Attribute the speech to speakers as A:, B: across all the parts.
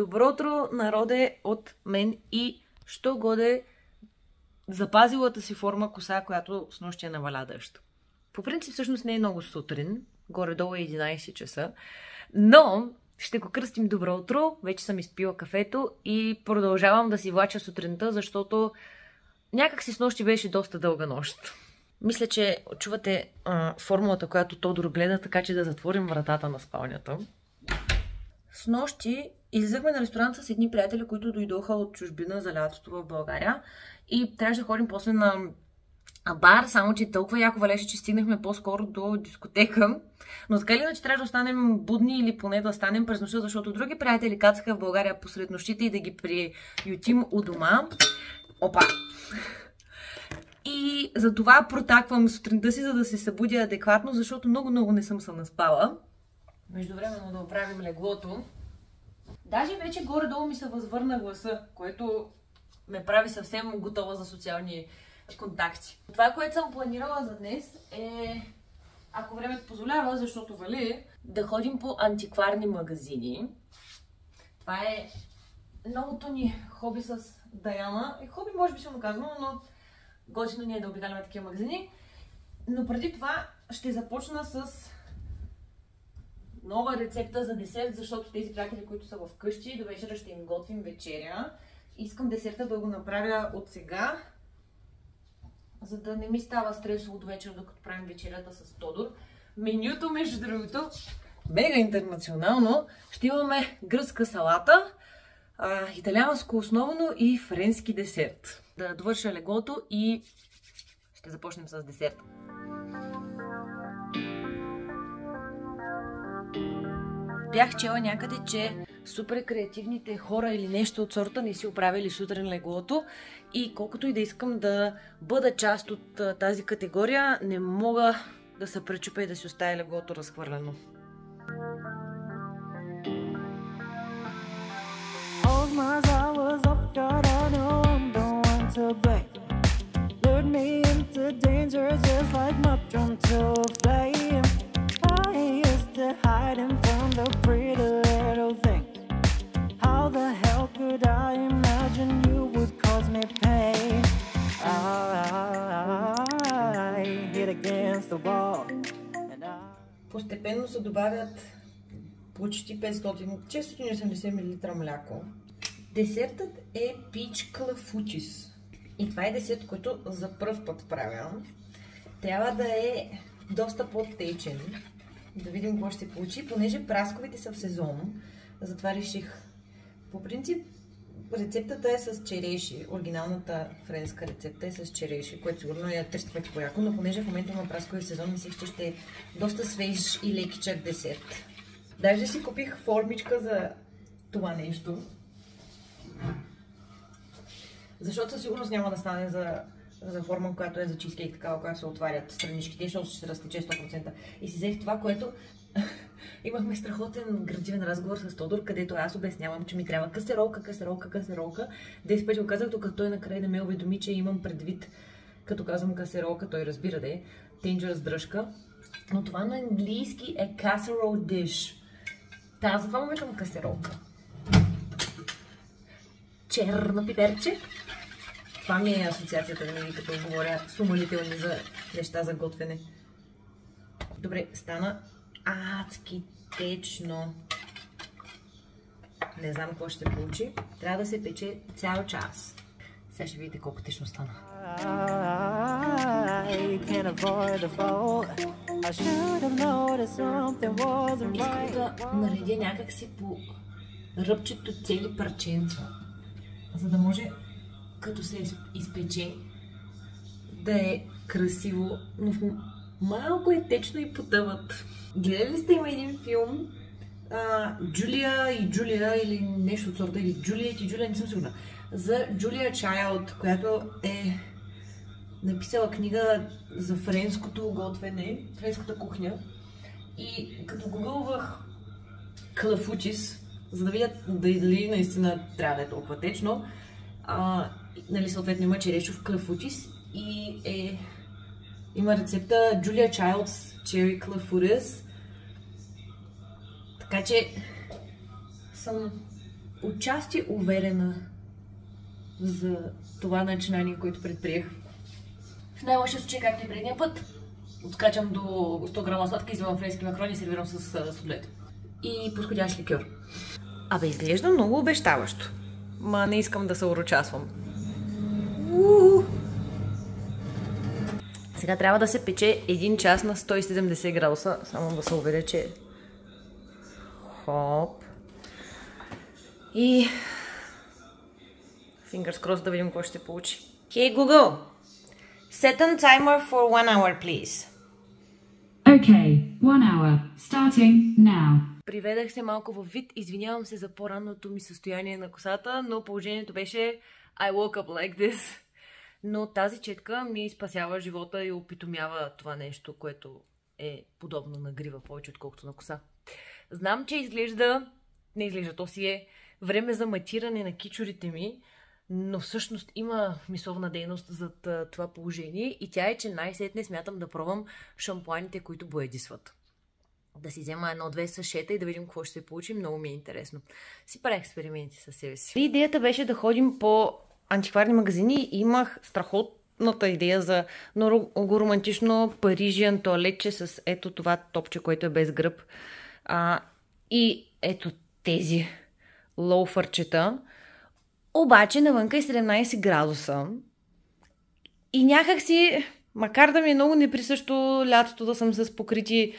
A: Добро утро, народе, от мен и що годе запазилата си форма коса, която с нощи е наваля дъжд. По принцип, всъщност не е много сутрин, горе-долу е 11 часа, но ще го кръстим добро утро, вече съм изпила кафето и продължавам да си влача сутринта, защото някак си с нощи беше доста дълга нощ. Мисля, че чувате а, формулата, която Тодор гледа, така че да затворим вратата на спалнята. С нощи излизахме на ресторант с едни приятели, които дойдоха от чужбина за лятото в България и трябваше да ходим после на бар, само че толкова яко валеше, че стигнахме по-скоро до дискотека. Но така или иначе трябва да останем будни или поне да станем през нощта, защото други приятели кацаха в България посред нощите и да ги приютим у дома. Опа! И за това протаквам сутринта си, за да се събудя адекватно, защото много-много не съм се наспала. Междувременно да оправим леглото. Даже вече горе-долу ми се възвърна гласа, което ме прави съвсем готова за социални контакти. Това, което съм планирала за днес е, ако времето позволява, защото вали, да ходим по антикварни магазини. Това е новото ни хоби с Даяна. И хоби може би съм казано, но готино ни е да обикаляме такива магазини. Но преди това ще започна с нова рецепта за десерт, защото тези приятели, които са в къщи, до вечера ще им готвим вечеря. Искам десерта да го направя от сега, за да не ми става стресово до вечера, докато правим вечерята с Тодор. Менюто, между другото, мега интернационално. Ще имаме гръцка салата, италианско основно и френски десерт. Да довърша леглото и ще започнем с десерта. Бях чела някъде, че супер креативните хора или нещо от сорта не си оправили сутрин леглото и колкото и да искам да бъда част от тази категория, не мога да се пречупя и да си оставя леглото разхвърлено. me into danger just like mushroom to flame. Постепенно се добавят почти 500-680 мл мляко. Десертът е пич клафучис. И това е десерт, който за пръв път правя. Трябва да е доста по-течен, да видим какво ще получи, понеже прасковите са в сезон, затова реших. По принцип, рецептата е с череши. Оригиналната френска рецепта е с череши, което сигурно е 300 пъти по-яко, но понеже в момента има праскови сезон, мислих, че ще е доста свеж и лекичък десерт. Даже си купих формичка за това нещо. Защото със сигурност няма да стане за за форма, която е за чизкейк, такава, която се отварят страничките, защото ще се разтече 100%. И си взех това, което имахме страхотен градивен разговор с Тодор, където аз обяснявам, че ми трябва касеролка, касеролка, касеролка. Десет пъти го казах, докато той накрая да ме уведоми, че имам предвид, като казвам касеролка, той разбира да е, dangerous дръжка. Но това на английски е casserole dish. Та, затова му викам касеролка. Черно пиперче. Това ми е асоциацията винаги, като говоря сумалителни за неща за готвене. Добре, стана адски течно. Не знам какво ще получи. Трябва да се пече цял час. Сега ще видите колко течно стана. Искам да наредя някакси по ръбчето цели парченца, за да може като се изпече, да е красиво, но малко е течно и потъват. Гледали сте има един филм а, Джулия и Джулия или нещо от сорта, или Джулиет и Джулия, не съм сигурна, за Джулия Чайлд, която е написала книга за френското готвене, френската кухня. И като гугълвах клафучис, за да видя дали наистина трябва да е толкова течно, а, нали, съответно има черешов клафутис и е, има рецепта Julia Childs Cherry Clafoutis. Така че съм отчасти уверена за това начинание, което предприех. В най-лошия случай, както и предния път, отскачам до 100 грама сладка, извивам френски макарони и сервирам с судлет. И подходящ ликьор. Абе, изглежда много обещаващо. Ма не искам да се урочасвам. Сега трябва да се пече 1 час на 170 градуса. Само да се уверя, че... Хоп. И... Fingers crossed да видим какво ще получи. Hey Google! Set a timer for one hour, please.
B: Okay, one hour, starting now.
A: Приведах се малко в вид. Извинявам се за по-ранното ми състояние на косата, но положението беше I woke up like this. Но тази четка ми спасява живота и опитомява това нещо, което е подобно на грива повече, отколкото на коса. Знам, че изглежда, не изглежда, то си е време за матиране на кичурите ми, но всъщност има мисловна дейност за това положение и тя е, че най-сетне смятам да пробвам шампуаните, които боядисват. Да си взема едно-две сашета и да видим какво ще се получи. Много ми е интересно. Си правя експерименти със себе си. Идеята беше да ходим по антикварни магазини и имах страхотната идея за много романтично парижиан туалетче с ето това топче, което е без гръб. А, и ето тези лоуфърчета. Обаче навънка е 17 градуса. И някак си, макар да ми е много неприсъщо лятото да съм с покрити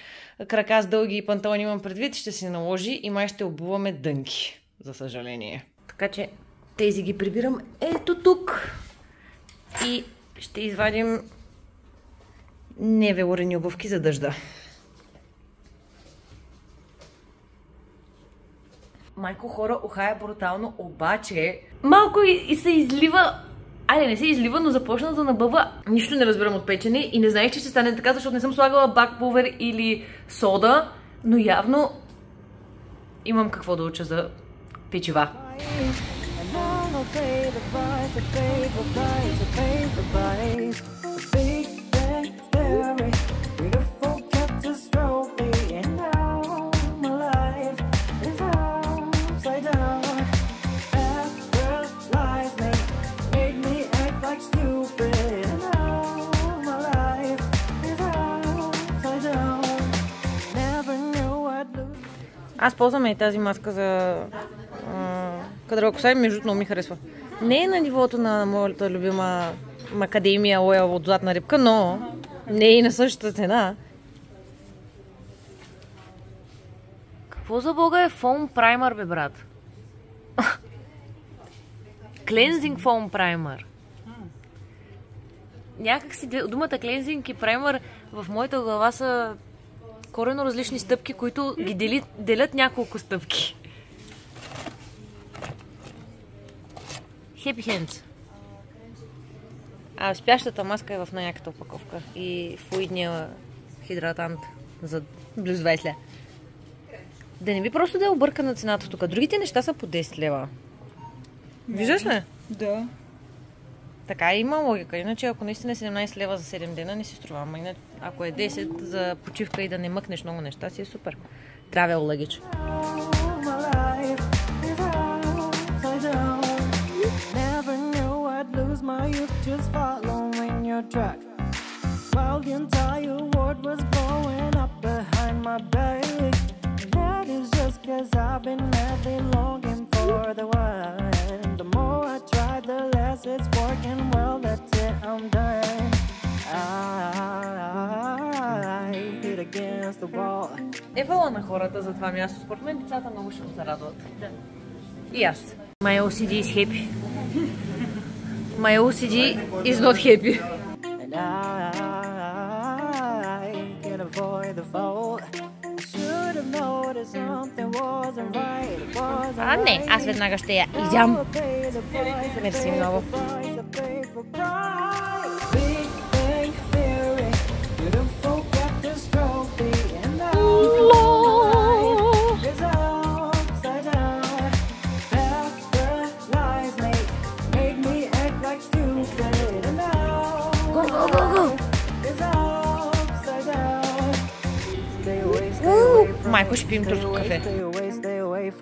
A: крака с дълги панталони имам предвид, ще се наложи и май ще обуваме дънки, за съжаление. Така че тези ги прибирам ето тук. И ще извадим невелорени обувки за дъжда. Майко хора, уха е брутално, обаче малко и, и се излива Айде, не се излива, но започна да набъва. Нищо не разбирам от печене и не знаех, че ще стане така, защото не съм слагала бакпулвер или сода, но явно имам какво да уча за печива. Аз ползвам и тази маска за кадрова коса и между много ми харесва. Не е на нивото на моята любима Макадемия Ойл от Златна рибка, но не е и на същата цена. Какво за бога е фон праймър, бе, брат? Клензинг фон праймър. Някак си думата клензинг и праймър в моята глава са корено различни стъпки, които ги делят няколко стъпки. Happy Hands. А спящата маска е в най-яката опаковка. И флуидния хидратант за близо 20 лева. Да не би просто да е объркана цената тук. Другите неща са по 10 лева. Виждаш ли?
C: Да.
A: Така има логика. Иначе ако наистина е 17 лева за 7 дена, не си струва. Ама иначе, ако е 10 за почивка и да не мъкнеш много неща, си е супер. Travel luggage. my youth just following your track While the entire world was blowing up behind my back That is just cause I've been madly longing for the one The more I try, the less it's working well That's it, I'm done I hit against the wall Е вала на хората за това място. Според мен децата много ще му се радват. Да. И аз. My OCD is happy. my OCD is not happy. And I, I can avoid the fault. Anne, has venido веднага ще я изям. Мерси много. Майко ще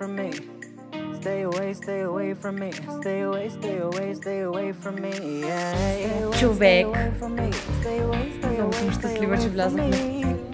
A: пием турско кафе.
C: stay away, stay away from me. Stay away, stay away, stay away from me. Yeah.
A: Човек.
C: Stay away from me. Stay away, stay
A: Много съм
C: away, stay
A: щастлива, че
C: away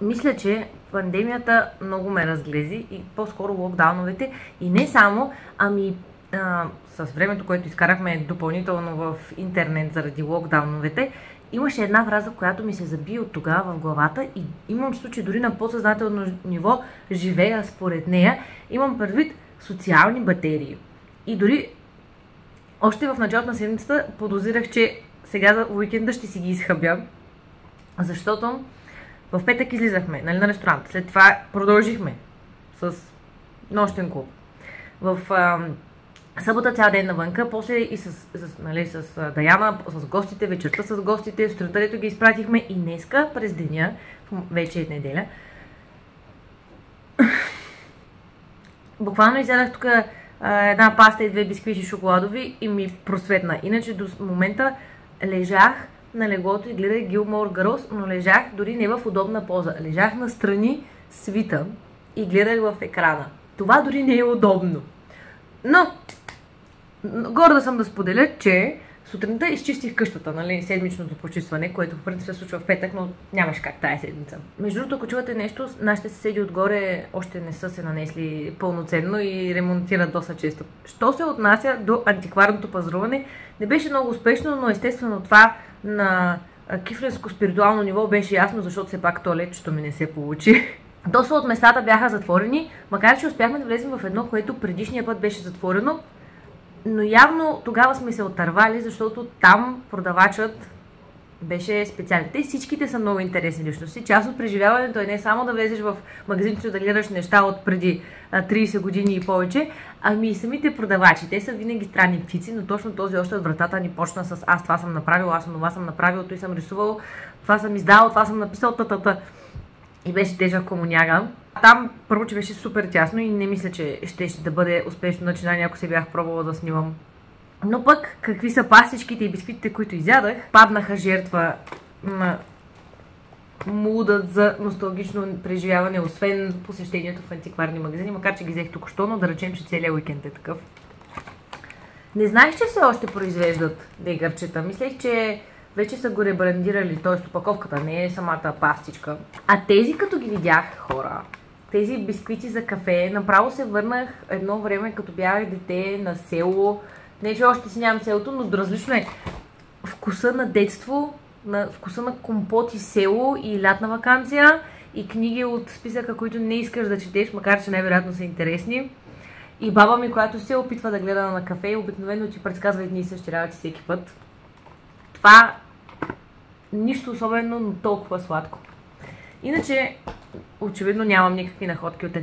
A: Мисля, че пандемията много ме разглези и по-скоро локдауновете. И не само, ами а, с времето, което изкарахме допълнително в интернет заради локдауновете, имаше една фраза, която ми се заби от тогава в главата и имам че дори на подсъзнателно ниво живея според нея. Имам предвид социални батерии. И дори още в началото на седмицата подозирах, че сега за уикенда ще си ги изхъбя, защото в петък излизахме нали, на ресторант. След това продължихме с нощен клуб. В а, събота цял ден навънка, после и с, с, нали, с Даяна, с гостите, вечерта с гостите, сутринта дето ги изпратихме и днеска през деня, вече е неделя, буквално изядах тук една паста и две бисквити шоколадови и ми просветна. Иначе до момента лежах на леглото и гледах Gilmore Girls, но лежах дори не в удобна поза. Лежах настрани, свита и гледах в екрана. Това дори не е удобно. Но, горда съм да споделя, че сутринта изчистих къщата, нали, седмичното почистване, което по принцип се случва в петък, но нямаше как тая седмица. Между другото, ако чувате нещо, нашите съседи отгоре още не са се нанесли пълноценно и ремонтират доста често. Що се отнася до антикварното пазаруване, не беше много успешно, но естествено това на а, кифленско спиритуално ниво беше ясно, защото все пак то лечето ми не се получи. Доста от местата бяха затворени, макар че успяхме да влезем в едно, което предишния път беше затворено, но явно тогава сме се отървали, защото там продавачът беше специален. Те всичките са много интересни личности. Част от преживяването е не само да влезеш в магазинчето да гледаш неща от преди а, 30 години и повече, ами и самите продавачи. Те са винаги странни птици, но точно този още от вратата ни почна с аз това съм направил, аз съм това съм направил, той съм рисувал, това съм издал, това съм написал, та и беше тежък комуняга. Там първо, че беше супер тясно и не мисля, че ще, ще да бъде успешно начинание, ако се бях пробвала да снимам. Но пък, какви са пастичките и бисквитите, които изядах, паднаха жертва на мудът за носталгично преживяване, освен посещението в антикварни магазини, макар че ги взех току-що, но да речем, че целият уикенд е такъв. Не знаех, че все още произвеждат дегърчета. Мислех, че вече са го ребрандирали, т.е. опаковката, не е самата пастичка. А тези, като ги видях, хора, тези бисквити за кафе, направо се върнах едно време, като бях дете на село. Не, че още си нямам селото, но различно е. Вкуса на детство, на вкуса на компот и село и лятна вакансия и книги от списъка, които не искаш да четеш, макар че най-вероятно са интересни. И баба ми, която се опитва да гледа на кафе, обикновено ти предсказва едни и същи работи всеки път. Това нищо особено, но толкова сладко. Иначе, очевидно нямам никакви находки от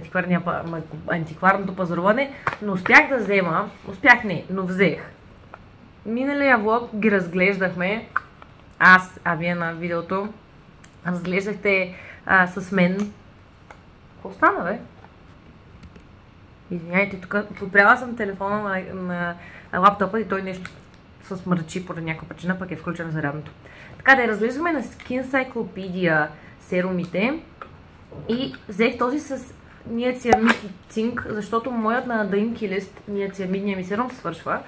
A: антикварното пазаруване, но успях да взема, успях не, но взех. Миналия влог ги разглеждахме, аз, а вие на видеото, разглеждахте с мен. Какво стана, бе? Извинявайте, тук подпряла съм телефона на, на, на лаптопа и той нещо се смърчи по някаква причина, пък е включено зарядното. Така да разглеждаме на Skin Cyclopedia серумите и взех този с ниациамид и цинк, защото моят на дънки лист ниациамидния ми серум свършва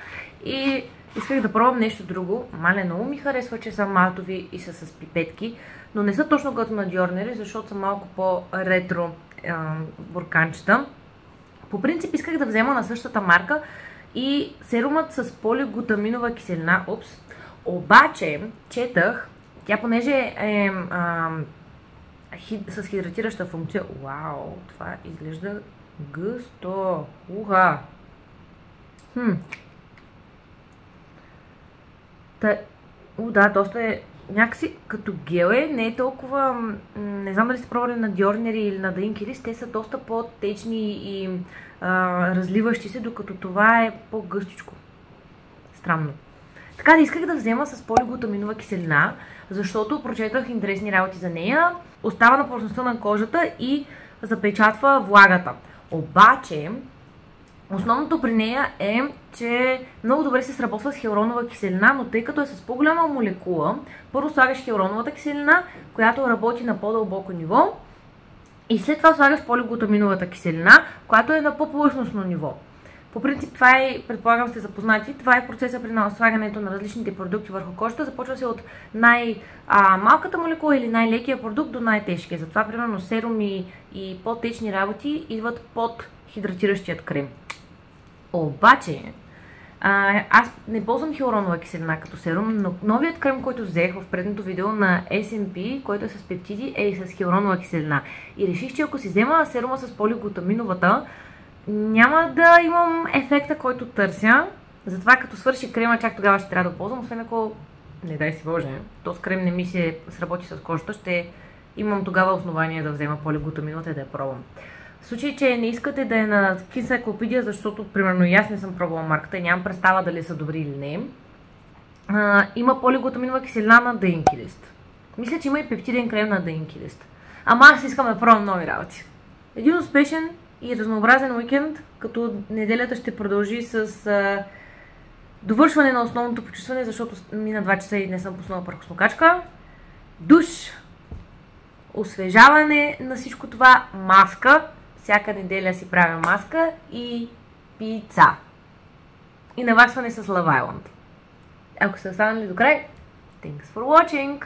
A: и исках да пробвам нещо друго. Мале много ми харесва, че са матови и са с пипетки, но не са точно като на Дьорнери, защото са малко по-ретро бурканчета. По принцип исках да взема на същата марка и серумът с полигутаминова киселина. Упс. Обаче, четах, тя понеже е а, хид, с хидратираща функция. Вау, това изглежда гъсто. Уха! Хм. Та, о, да, доста е някакси като гел е, не е толкова, не знам дали сте пробвали на Дьорнери или на Dainkilis, те са доста по-течни и а, разливащи се, докато това е по-гъстичко. Странно. Така да исках да взема с полиглутаминова киселина, защото прочетах интересни работи за нея. Остава на повърхността на кожата и запечатва влагата. Обаче, Основното при нея е, че много добре се сработва с хиалуронова киселина, но тъй като е с по-голяма молекула, първо слагаш хиалуроновата киселина, която работи на по-дълбоко ниво и след това слагаш полиглутаминовата киселина, която е на по-повърхностно ниво. По принцип, това е, предполагам сте запознати, това е процеса при слагането на различните продукти върху кожата. Започва се от най-малката молекула или най-лекия продукт до най-тежкия. Затова, примерно, серуми и по-течни работи идват под хидратиращият крем. Обаче, а, аз не ползвам хиалуронова киселина като серум, но новият крем, който взех в предното видео на SMP, който е с пептиди, е и с хиалуронова киселина. И реших, че ако си взема серума с полиглутаминовата, няма да имам ефекта, който търся. Затова като свърши крема, чак тогава ще трябва да ползвам, освен ако, не дай си Боже, този крем не ми се сработи с кожата, ще имам тогава основание да взема полиглутаминовата и да я пробвам. В случай, че не искате да е на Encyclopedia, защото, примерно, и аз не съм пробвала марката и нямам представа дали са добри или не, а, има полиглутаминова киселина на Dainkiest. Мисля, че има и пептиден крем на Dainkiest. Ама аз искам да пробвам нови работи. Един успешен и разнообразен уикенд, като неделята ще продължи с а, довършване на основното почувстване, защото мина 2 часа и не съм пуснала прахоснокачка. Душ, освежаване на всичко това, маска, всяка неделя си правя маска и пица. И наваксване с Island. Ако сте останали до край, thanks for watching!